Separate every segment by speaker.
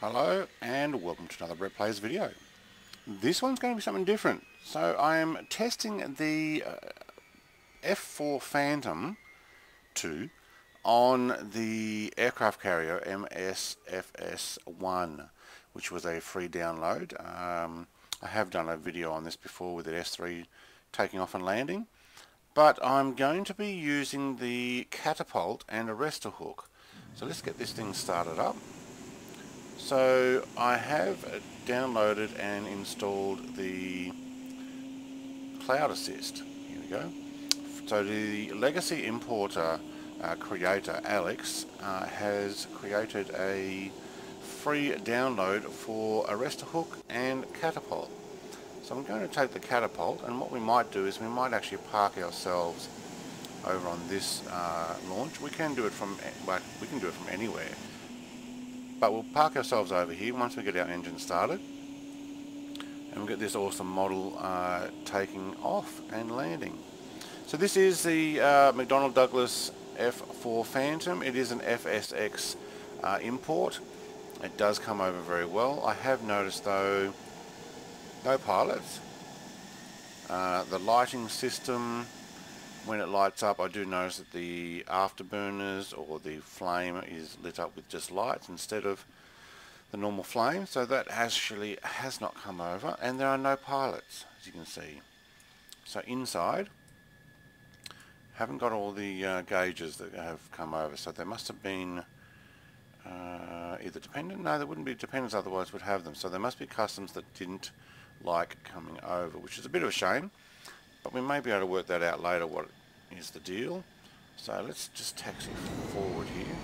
Speaker 1: Hello and welcome to another Brett Plays video. This one's going to be something different. So I'm testing the uh, F4 Phantom 2 on the aircraft carrier MSFS1 which was a free download. Um, I have done a video on this before with the S3 taking off and landing but I'm going to be using the catapult and arrestor hook. So let's get this thing started up. So I have downloaded and installed the Cloud Assist. Here we go. So the legacy importer uh, creator Alex uh, has created a free download for Arrestor Hook and Catapult. So I'm going to take the Catapult and what we might do is we might actually park ourselves over on this uh, launch. We can do it from we can do it from anywhere. But we'll park ourselves over here once we get our engine started. And we'll get this awesome model uh, taking off and landing. So this is the uh, McDonnell Douglas F4 Phantom. It is an FSX uh, import. It does come over very well. I have noticed though, no pilots. Uh, the lighting system when it lights up I do notice that the afterburners or the flame is lit up with just lights instead of the normal flame. So that actually has not come over and there are no pilots as you can see. So inside haven't got all the uh, gauges that have come over. So there must have been uh, either dependent no there wouldn't be dependents otherwise would have them. So there must be customs that didn't like coming over which is a bit of a shame but we may be able to work that out later what is the deal. So let's just taxi forward here.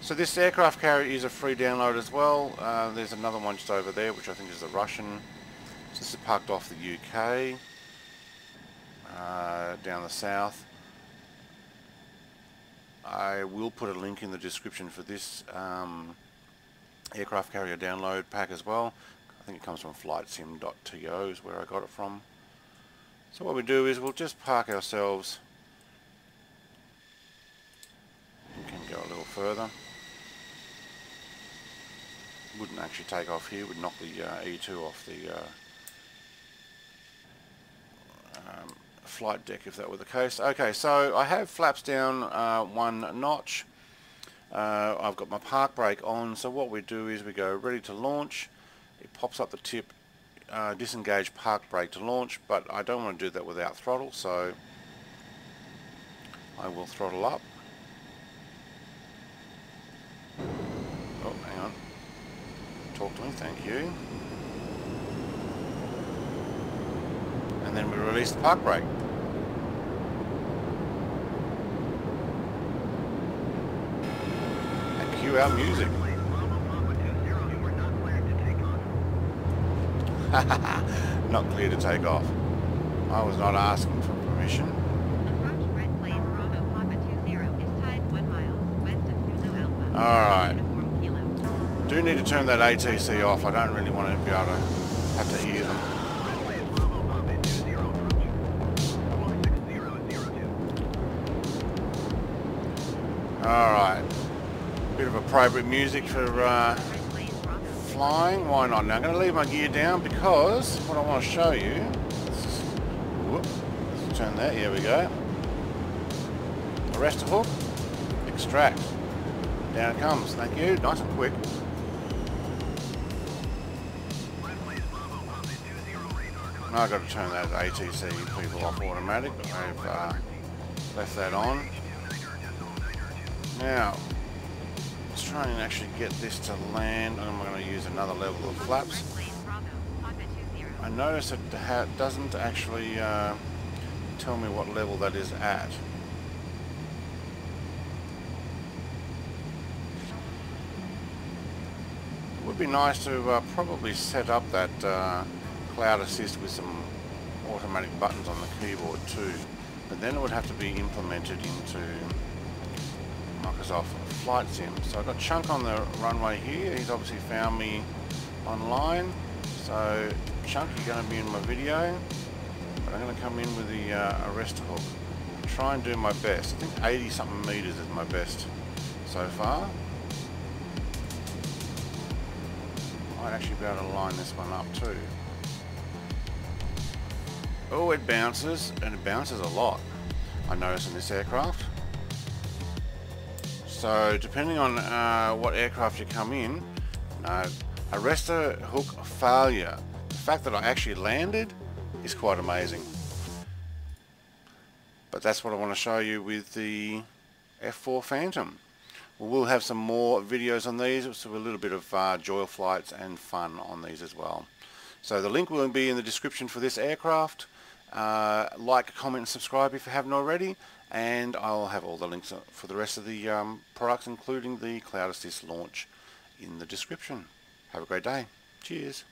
Speaker 1: So this aircraft carrier is a free download as well. Uh, there's another one just over there which I think is the Russian. So this is parked off the UK. Uh, down the south. I will put a link in the description for this um, aircraft carrier download pack as well think it comes from flightsim.to is where I got it from. So what we do is we'll just park ourselves We can go a little further. Wouldn't actually take off here, would knock the uh, E2 off the uh, um, flight deck if that were the case. Okay, so I have flaps down uh, one notch. Uh, I've got my park brake on, so what we do is we go ready to launch it pops up the tip uh, disengage park brake to launch but I don't want to do that without throttle so I will throttle up. Oh hang on. Talk to me thank you. And then we release the park brake. And cue our music not clear to take off. I was not asking for permission. Alright. Do need to turn that ATC off. I don't really want to be able to have to hear them. Alright. Bit of appropriate music for uh, flying, why not? Now I'm going to leave my gear down because what I want to show you, whoop, let's turn that, here we go. Arrestor hook, extract. Down it comes, thank you, nice and quick. Now I've got to turn that ATC people off automatic, but I've uh, left that on. Now, try and actually get this to land. I'm going to use another level of flaps. I notice it doesn't actually uh, tell me what level that is at. It would be nice to uh, probably set up that uh, cloud assist with some automatic buttons on the keyboard too. But then it would have to be implemented into Microsoft flight sim. So I got Chunk on the runway here. He's obviously found me online. So Chunk, you're going to be in my video. But I'm going to come in with the uh, arrest hook. Try and do my best. I think 80 something meters is my best so far. Might actually be able to line this one up too. Oh, it bounces, and it bounces a lot. I notice in this aircraft. So, depending on uh, what aircraft you come in, no, arrestor hook failure. The fact that I actually landed is quite amazing. But that's what I want to show you with the F4 Phantom. We'll have some more videos on these, so a little bit of uh, joy flights and fun on these as well. So the link will be in the description for this aircraft. Uh, like, comment and subscribe if you haven't already and I'll have all the links for the rest of the um, products including the Cloud Assist launch in the description. Have a great day. Cheers.